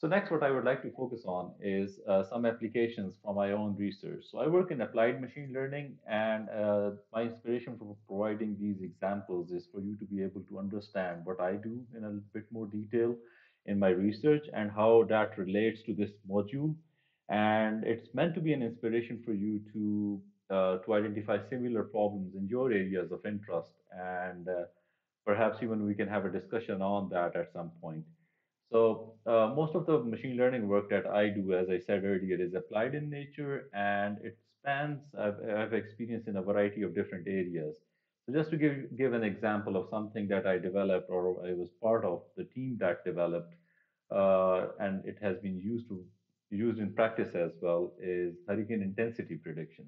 So next, what I would like to focus on is uh, some applications from my own research. So I work in applied machine learning, and uh, my inspiration for providing these examples is for you to be able to understand what I do in a bit more detail in my research and how that relates to this module. And it's meant to be an inspiration for you to uh, to identify similar problems in your areas of interest, and uh, perhaps even we can have a discussion on that at some point. So uh, most of the machine learning work that I do, as I said earlier, is applied in nature and it spans, I've, I've experienced in a variety of different areas. So just to give, give an example of something that I developed or I was part of the team that developed, uh, and it has been used to used in practice as well, is hurricane intensity prediction.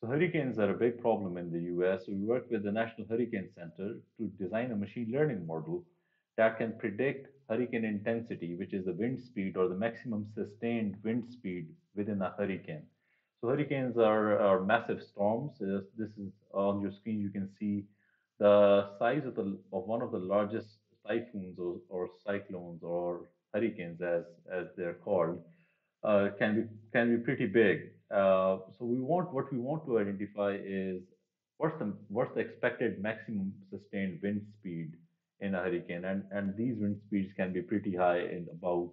So hurricanes are a big problem in the US. So we worked with the National Hurricane Center to design a machine learning model that can predict hurricane intensity, which is the wind speed or the maximum sustained wind speed within a hurricane. So hurricanes are, are massive storms. This is on your screen. You can see the size of the of one of the largest typhoons or, or cyclones or hurricanes, as as they're called, uh, can be can be pretty big. Uh, so we want what we want to identify is what's the what's the expected maximum sustained wind speed in a hurricane, and and these wind speeds can be pretty high in about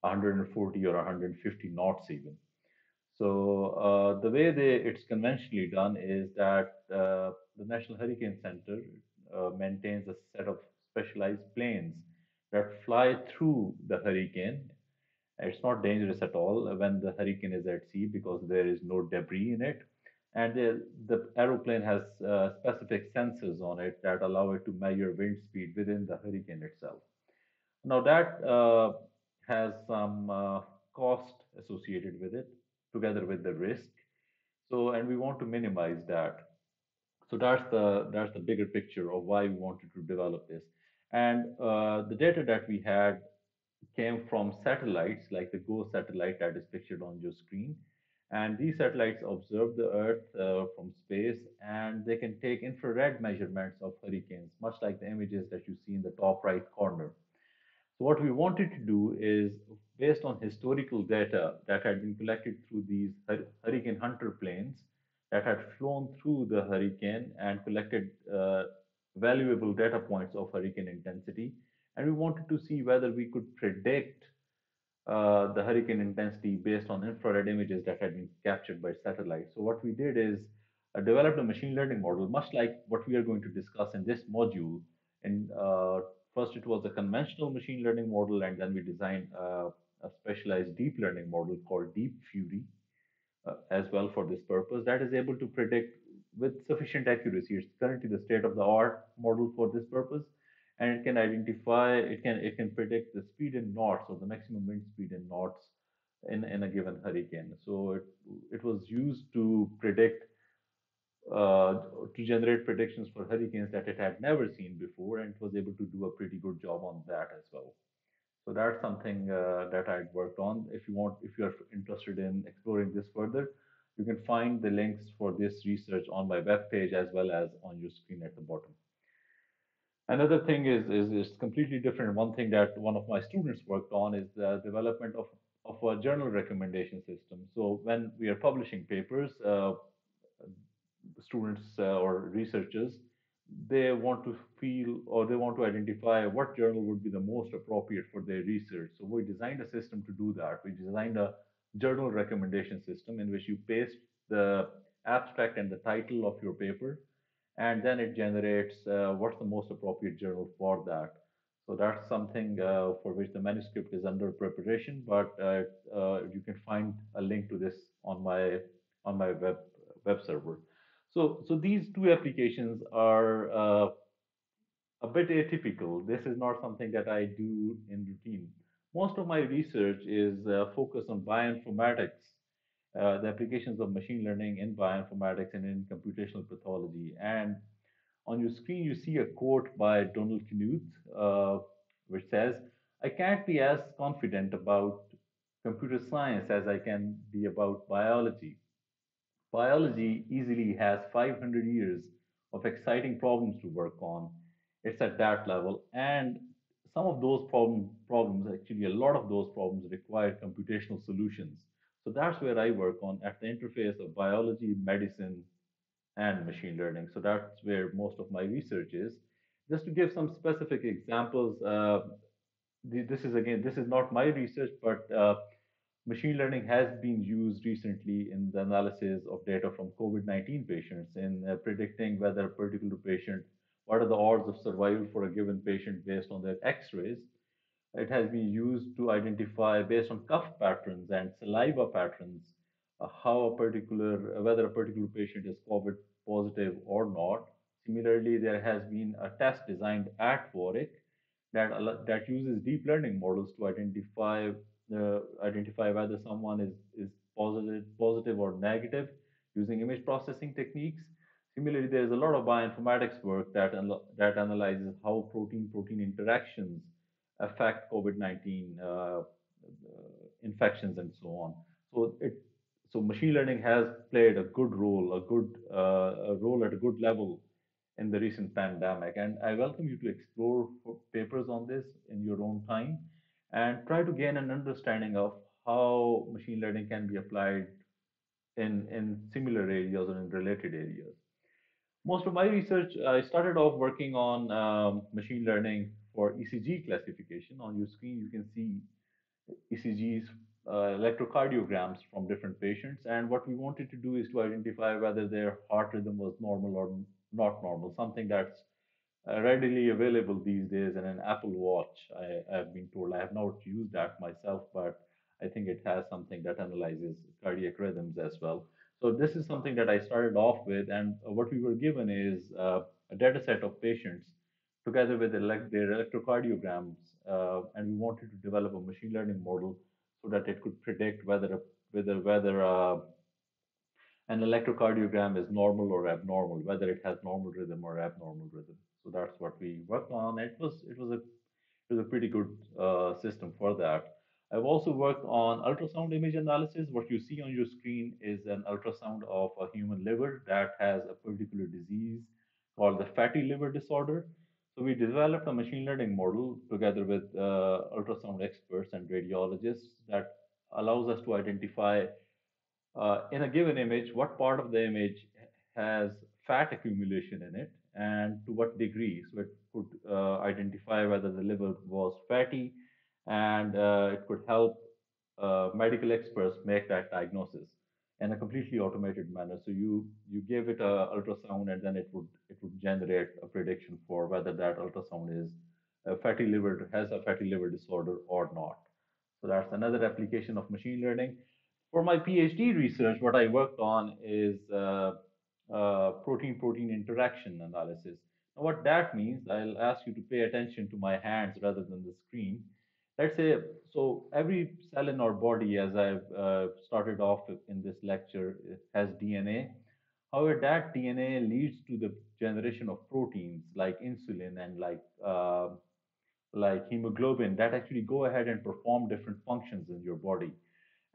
140 or 150 knots even. So uh, the way they, it's conventionally done is that uh, the National Hurricane Center uh, maintains a set of specialized planes that fly through the hurricane. It's not dangerous at all when the hurricane is at sea because there is no debris in it and the, the aeroplane has uh, specific sensors on it that allow it to measure wind speed within the hurricane itself. Now that uh, has some uh, cost associated with it, together with the risk. So, and we want to minimize that. So that's the that's the bigger picture of why we wanted to develop this. And uh, the data that we had came from satellites like the GOES satellite that is pictured on your screen and these satellites observe the Earth uh, from space and they can take infrared measurements of hurricanes, much like the images that you see in the top right corner. So, what we wanted to do is, based on historical data that had been collected through these hurricane hunter planes that had flown through the hurricane and collected uh, valuable data points of hurricane intensity, and we wanted to see whether we could predict uh, the hurricane intensity based on infrared images that had been captured by satellite. So what we did is uh, developed a machine learning model, much like what we are going to discuss in this module. And uh, first, it was a conventional machine learning model, and then we designed uh, a specialized deep learning model called Deep Fury uh, as well for this purpose that is able to predict with sufficient accuracy. It's currently the state of the art model for this purpose and it can identify it can it can predict the speed in knots or the maximum wind speed in knots in, in a given hurricane. So it, it was used to predict uh, to generate predictions for hurricanes that it had never seen before and was able to do a pretty good job on that as well. So that's something uh, that i'd worked on. If you want if you're interested in exploring this further you can find the links for this research on my web page as well as on your screen at the bottom Another thing is, is, is completely different. One thing that one of my students worked on is the development of, of a journal recommendation system. So when we are publishing papers, uh, students uh, or researchers, they want to feel or they want to identify what journal would be the most appropriate for their research. So we designed a system to do that. We designed a journal recommendation system in which you paste the abstract and the title of your paper and then it generates uh, what's the most appropriate journal for that. So that's something uh, for which the manuscript is under preparation, but uh, uh you can find a link to this on my on my web web server. So so these two applications are uh, a bit atypical. This is not something that I do in routine. Most of my research is uh, focused on bioinformatics uh, the applications of machine learning in bioinformatics and in computational pathology. And on your screen, you see a quote by Donald Knuth, uh, which says, I can't be as confident about computer science as I can be about biology. Biology easily has 500 years of exciting problems to work on. It's at that level. And some of those problem, problems, actually, a lot of those problems require computational solutions. So that's where I work on at the interface of biology, medicine, and machine learning. So that's where most of my research is. Just to give some specific examples, uh, this is again, this is not my research, but uh, machine learning has been used recently in the analysis of data from COVID-19 patients in uh, predicting whether a particular patient, what are the odds of survival for a given patient based on their X-rays. It has been used to identify based on cuff patterns and saliva patterns uh, how a particular whether a particular patient is COVID positive or not. Similarly, there has been a test designed at Warwick that that uses deep learning models to identify uh, identify whether someone is is positive positive or negative using image processing techniques. Similarly, there is a lot of bioinformatics work that that analyzes how protein protein interactions affect COVID-19 uh, uh, infections and so on. So it so machine learning has played a good role, a good uh, a role at a good level in the recent pandemic. And I welcome you to explore papers on this in your own time and try to gain an understanding of how machine learning can be applied in, in similar areas or in related areas. Most of my research, I started off working on um, machine learning for ECG classification. On your screen, you can see ECGs, uh, electrocardiograms from different patients. And what we wanted to do is to identify whether their heart rhythm was normal or not normal, something that's uh, readily available these days in an Apple Watch. I, have been told I have not used that myself, but I think it has something that analyzes cardiac rhythms as well. So this is something that I started off with, and what we were given is uh, a data set of patients together with their electrocardiograms, uh, and we wanted to develop a machine learning model so that it could predict whether whether whether uh, an electrocardiogram is normal or abnormal, whether it has normal rhythm or abnormal rhythm. So that's what we worked on. It was it was a it was a pretty good uh, system for that. I've also worked on ultrasound image analysis. What you see on your screen is an ultrasound of a human liver that has a particular disease called the fatty liver disorder. So we developed a machine learning model together with uh, ultrasound experts and radiologists that allows us to identify uh, in a given image what part of the image has fat accumulation in it and to what degree. So it could uh, identify whether the liver was fatty and uh, it could help uh, medical experts make that diagnosis in a completely automated manner. So you you give it a ultrasound and then it would it would generate a prediction for whether that ultrasound is a fatty liver has a fatty liver disorder or not. So that's another application of machine learning. For my PhD research, what I worked on is uh, uh, protein-protein interaction analysis. Now, what that means, I'll ask you to pay attention to my hands rather than the screen. Let's say, so every cell in our body, as I've uh, started off in this lecture, has DNA. However, that DNA leads to the generation of proteins like insulin and like uh, like hemoglobin that actually go ahead and perform different functions in your body.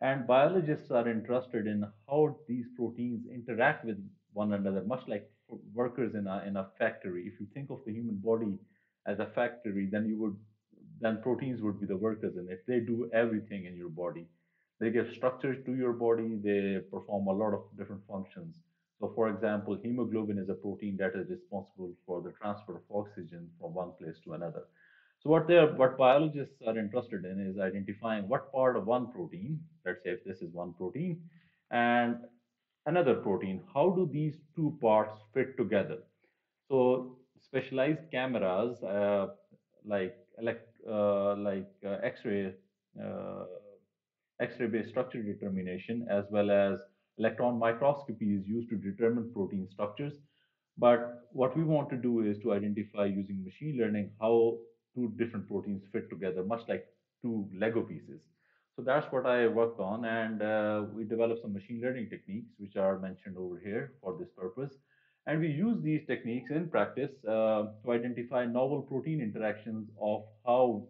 And biologists are interested in how these proteins interact with one another, much like workers in a, in a factory. If you think of the human body as a factory, then you would then proteins would be the workers in it. They do everything in your body. They give structure to your body. They perform a lot of different functions. So, for example, hemoglobin is a protein that is responsible for the transfer of oxygen from one place to another. So what they are, what biologists are interested in is identifying what part of one protein, let's say if this is one protein, and another protein, how do these two parts fit together? So specialized cameras uh, like elect, like uh, X-ray, uh, X-ray based structure determination, as well as electron microscopy is used to determine protein structures. But what we want to do is to identify using machine learning how two different proteins fit together, much like two Lego pieces. So that's what I worked on, and uh, we developed some machine learning techniques, which are mentioned over here for this purpose. And we use these techniques in practice uh, to identify novel protein interactions of how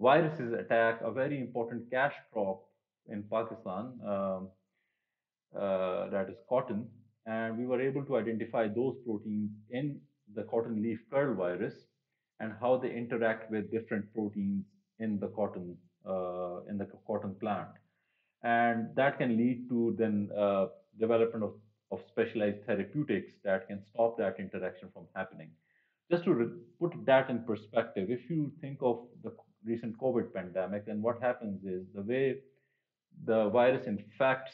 viruses attack a very important cash crop in Pakistan, um, uh, that is cotton. And we were able to identify those proteins in the cotton leaf curl virus and how they interact with different proteins in the cotton uh, in the cotton plant, and that can lead to then uh, development of, of specialized therapeutics that can stop that interaction from happening. Just to put that in perspective, if you think of the recent COVID pandemic, then what happens is the way the virus infects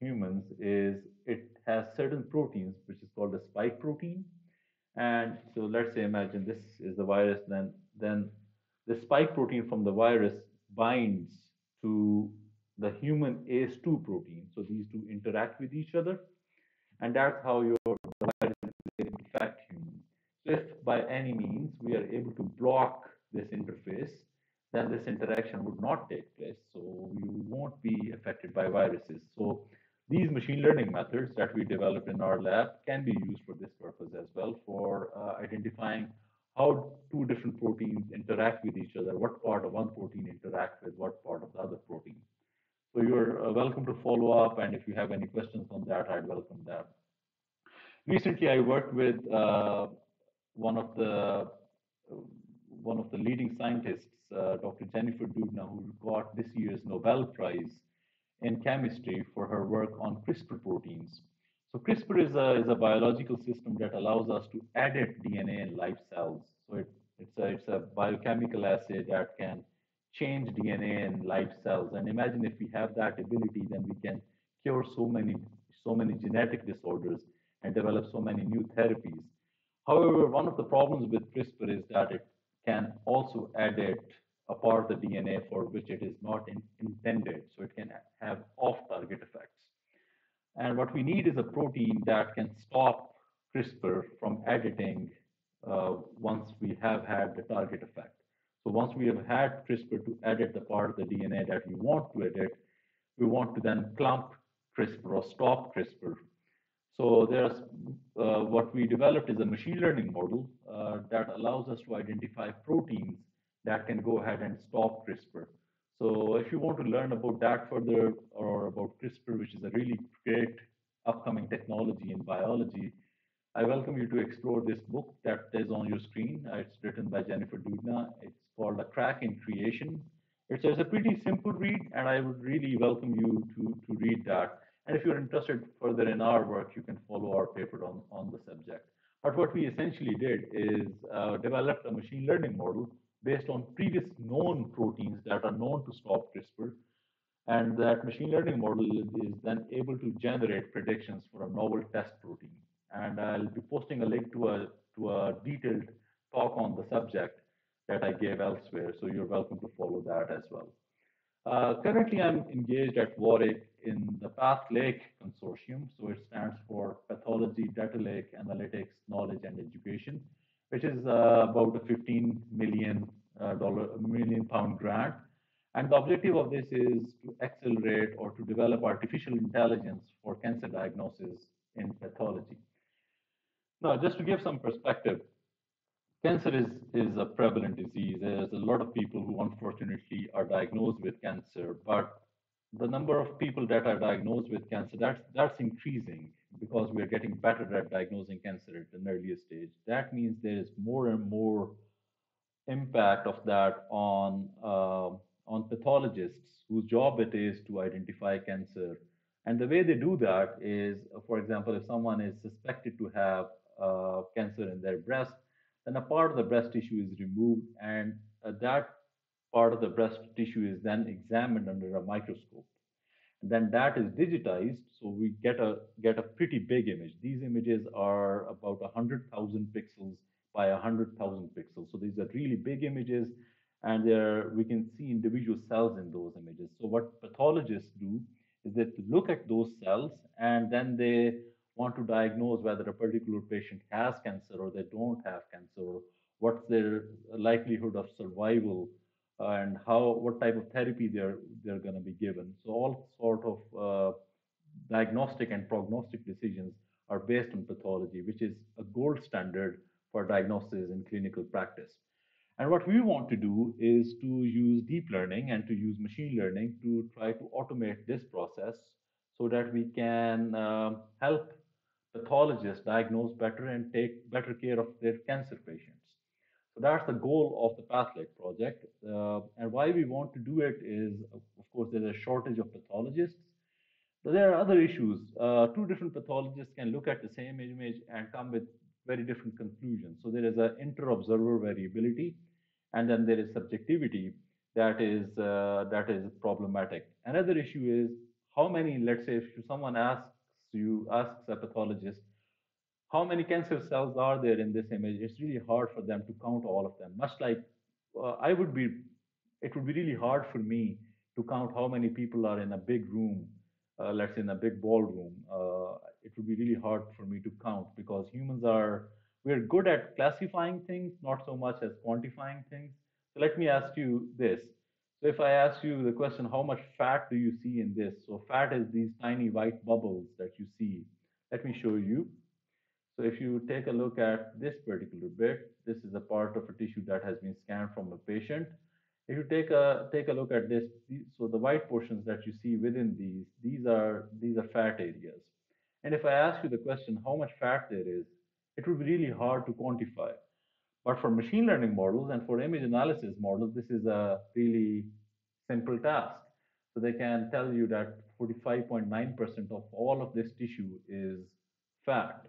humans is it has certain proteins, which is called the spike protein. And so let's say imagine this is the virus, then then the spike protein from the virus binds to the human ACE2 protein. So these two interact with each other, and that's how your virus is infect. So if by any means we are able to block this interface, then this interaction would not take place. So you won't be affected by viruses. So these machine learning methods that we developed in our lab can be used for this purpose as well for uh, identifying how two different proteins interact with each other, what part of one protein interacts with what part of the other protein. So you're uh, welcome to follow up, and if you have any questions on that, I'd welcome that. Recently, I worked with uh, one of the one of the leading scientists, uh, Dr. Jennifer Doudna, who got this year's Nobel Prize in chemistry for her work on CRISPR proteins. So CRISPR is a, is a biological system that allows us to edit DNA in live cells. So it, it's, a, it's a biochemical assay that can change DNA in live cells. And imagine if we have that ability, then we can cure so many, so many genetic disorders and develop so many new therapies. However, one of the problems with CRISPR is that it can also edit a part of the DNA for which it is not in, intended. So it can have off-target effects. And what we need is a protein that can stop CRISPR from editing uh, once we have had the target effect. So once we have had CRISPR to edit the part of the DNA that we want to edit, we want to then clump CRISPR or stop CRISPR. So there's uh, what we developed is a machine learning model uh, that allows us to identify proteins that can go ahead and stop CRISPR. So if you want to learn about that further or about CRISPR, which is a really great upcoming technology in biology, I welcome you to explore this book that is on your screen. It's written by Jennifer Doudna. It's called A Crack in Creation. It's, it's a pretty simple read, and I would really welcome you to, to read that. And if you're interested further in our work, you can follow our paper on, on the subject. But what we essentially did is uh, developed a machine learning model based on previous known proteins that are known to stop CRISPR. And that machine learning model is then able to generate predictions for a novel test protein. And I'll be posting a link to a, to a detailed talk on the subject that I gave elsewhere. So you're welcome to follow that as well. Uh, currently, I'm engaged at Warwick in the PathLake Consortium. So it stands for Pathology, Data Lake, Analytics, Knowledge, and Education which is uh, about a 15 million uh, dollar million pound grant. And the objective of this is to accelerate or to develop artificial intelligence for cancer diagnosis in pathology. Now, just to give some perspective, cancer is, is a prevalent disease. There's a lot of people who unfortunately are diagnosed with cancer, but the number of people that are diagnosed with cancer, that's, that's increasing because we are getting better at diagnosing cancer at an earlier stage. That means there is more and more impact of that on uh, on pathologists whose job it is to identify cancer. And the way they do that is, for example, if someone is suspected to have uh, cancer in their breast, then a part of the breast tissue is removed, and uh, that part of the breast tissue is then examined under a microscope. And then that is digitized so we get a get a pretty big image. These images are about 100000 pixels by 100000 pixels. So these are really big images and there we can see individual cells in those images. So what pathologists do is they look at those cells and then they want to diagnose whether a particular patient has cancer or they don't have cancer or what's their likelihood of survival and how what type of therapy they're they're going to be given. So all sort of uh, diagnostic and prognostic decisions are based on pathology, which is a gold standard for diagnosis in clinical practice. And what we want to do is to use deep learning and to use machine learning to try to automate this process so that we can uh, help pathologists diagnose better and take better care of their cancer patients. So that's the goal of the PathLake project. Uh, and why we want to do it is, of course, there's a shortage of pathologists. But there are other issues. Uh, two different pathologists can look at the same image and come with very different conclusions. So there is an inter-observer variability, and then there is subjectivity that is uh, that is problematic. Another issue is how many. Let's say if someone asks you ask a pathologist how many cancer cells are there in this image, it's really hard for them to count all of them. Much like uh, I would be, it would be really hard for me to count how many people are in a big room, uh, let's say in a big ballroom. Uh, it would be really hard for me to count because humans are, we're good at classifying things, not so much as quantifying things. So let me ask you this. So if I ask you the question, how much fat do you see in this? So fat is these tiny white bubbles that you see. Let me show you. So if you take a look at this particular bit, this is a part of a tissue that has been scanned from a patient. If you take a take a look at this, so the white portions that you see within these, these are these are fat areas. And if I ask you the question, how much fat there is, it would be really hard to quantify. But for machine learning models and for image analysis models, this is a really simple task. So they can tell you that 45.9% of all of this tissue is fat.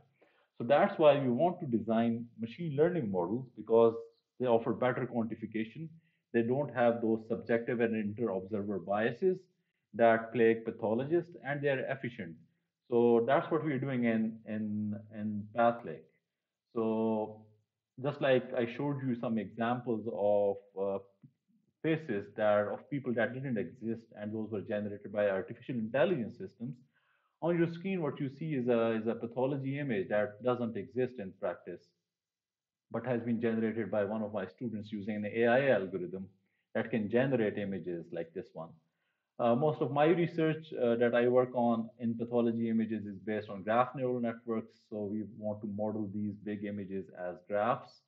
So that's why we want to design machine learning models because they offer better quantification. They don't have those subjective and inter-observer biases that plague pathologists, and they're efficient. So that's what we're doing in in in PathLake. So just like I showed you some examples of uh, faces that of people that didn't exist, and those were generated by artificial intelligence systems on your screen, what you see is a, is a pathology image that doesn't exist in practice, but has been generated by one of my students using an AI algorithm that can generate images like this one. Uh, most of my research uh, that I work on in pathology images is based on graph neural networks. So we want to model these big images as graphs,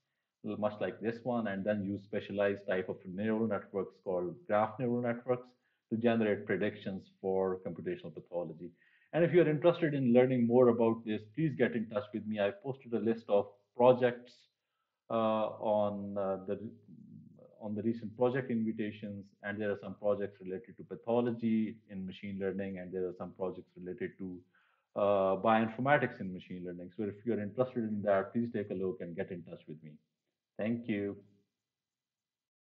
much like this one, and then use specialized type of neural networks called graph neural networks to generate predictions for computational pathology. And if you're interested in learning more about this, please get in touch with me. I posted a list of projects uh, on uh, the on the recent project invitations, and there are some projects related to pathology in machine learning, and there are some projects related to uh, bioinformatics in machine learning. So if you're interested in that, please take a look and get in touch with me. Thank you.